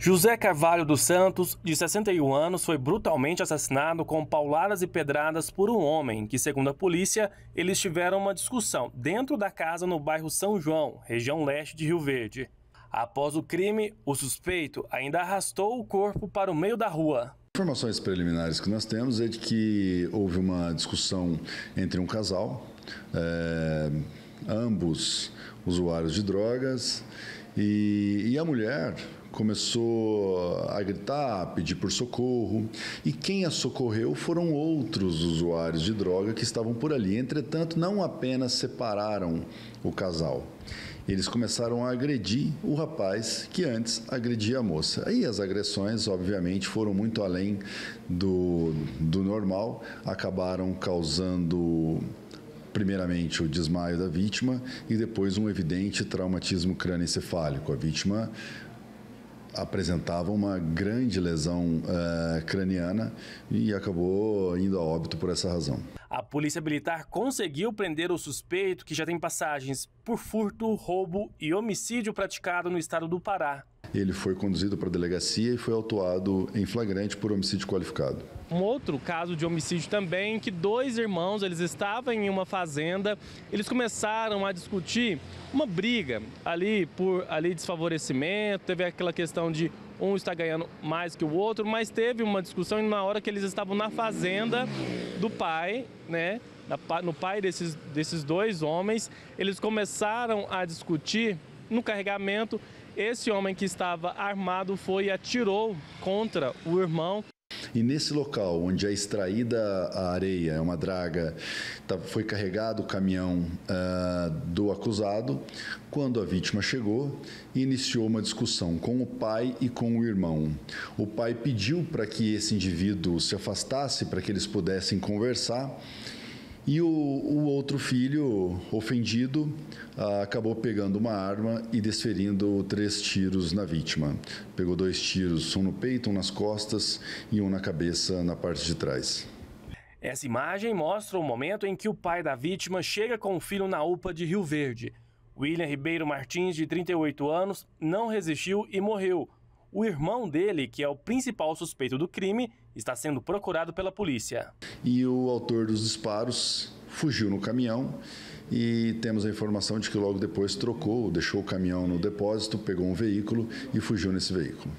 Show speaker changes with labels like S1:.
S1: José Carvalho dos Santos, de 61 anos, foi brutalmente assassinado com pauladas e pedradas por um homem que, segundo a polícia, eles tiveram uma discussão dentro da casa no bairro São João, região leste de Rio Verde. Após o crime, o suspeito ainda arrastou o corpo para o meio da rua.
S2: Informações preliminares que nós temos é de que houve uma discussão entre um casal, é, ambos usuários de drogas, e, e a mulher começou a gritar, a pedir por socorro, e quem a socorreu foram outros usuários de droga que estavam por ali. Entretanto, não apenas separaram o casal, eles começaram a agredir o rapaz que antes agredia a moça. Aí as agressões, obviamente, foram muito além do, do normal, acabaram causando primeiramente o desmaio da vítima e depois um evidente traumatismo crânioencefálico. A vítima apresentava uma grande lesão uh, craniana e acabou indo a óbito por essa razão.
S1: A polícia militar conseguiu prender o suspeito que já tem passagens por furto, roubo e homicídio praticado no estado do Pará.
S2: Ele foi conduzido para a delegacia e foi autuado em flagrante por homicídio qualificado.
S1: Um outro caso de homicídio também, que dois irmãos, eles estavam em uma fazenda, eles começaram a discutir uma briga ali por ali desfavorecimento, teve aquela questão de um está ganhando mais que o outro, mas teve uma discussão na hora que eles estavam na fazenda do pai, né? No pai desses, desses dois homens, eles começaram a discutir no carregamento esse homem que estava armado foi e atirou contra o irmão.
S2: E nesse local onde é extraída a areia, é uma draga, tá, foi carregado o caminhão uh, do acusado, quando a vítima chegou, iniciou uma discussão com o pai e com o irmão. O pai pediu para que esse indivíduo se afastasse, para que eles pudessem conversar. E o, o outro filho, ofendido, ah, acabou pegando uma arma e desferindo três tiros na vítima. Pegou dois tiros, um no peito, um nas costas e um na cabeça, na parte de trás.
S1: Essa imagem mostra o momento em que o pai da vítima chega com o filho na UPA de Rio Verde. William Ribeiro Martins, de 38 anos, não resistiu e morreu. O irmão dele, que é o principal suspeito do crime, está sendo procurado pela polícia.
S2: E o autor dos disparos fugiu no caminhão e temos a informação de que logo depois trocou, deixou o caminhão no depósito, pegou um veículo e fugiu nesse veículo.